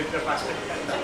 with the plastic.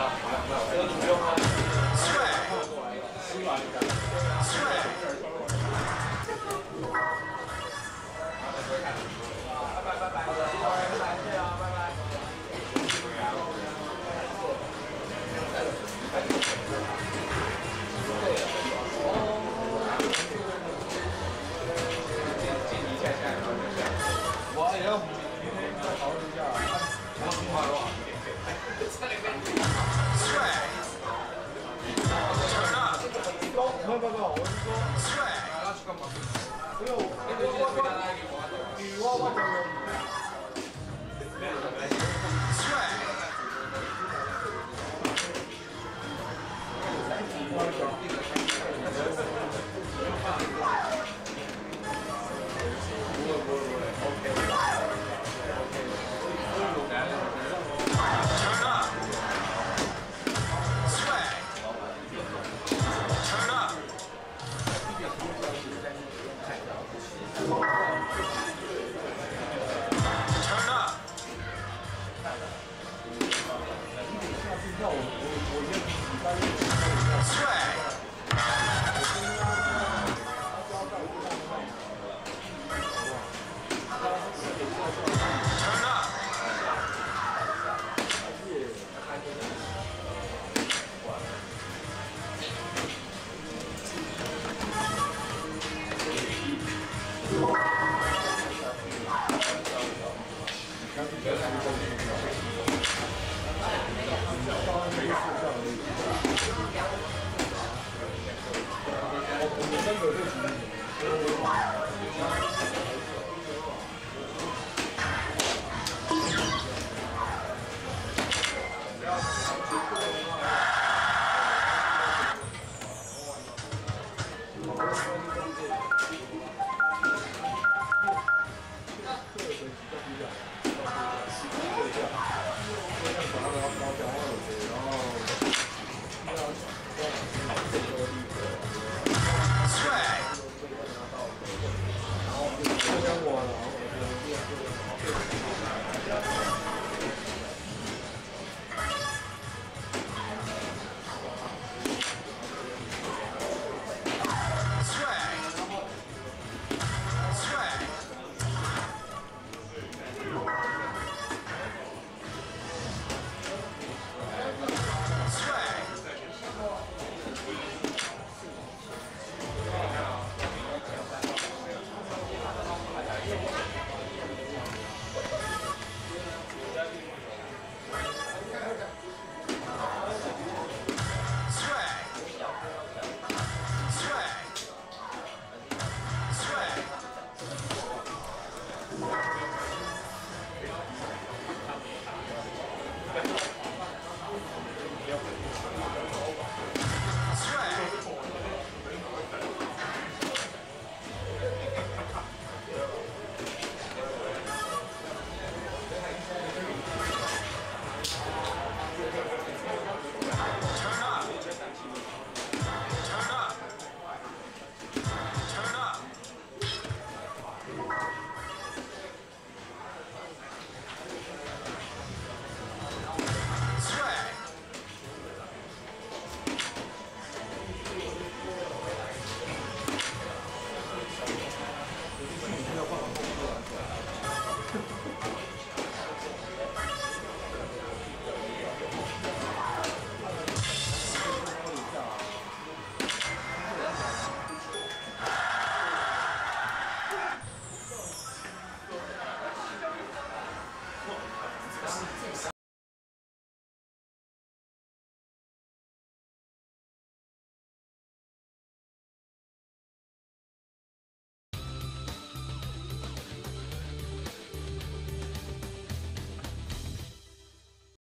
对啊，这个不用啊。 不不不，我是说，没 帅。成的。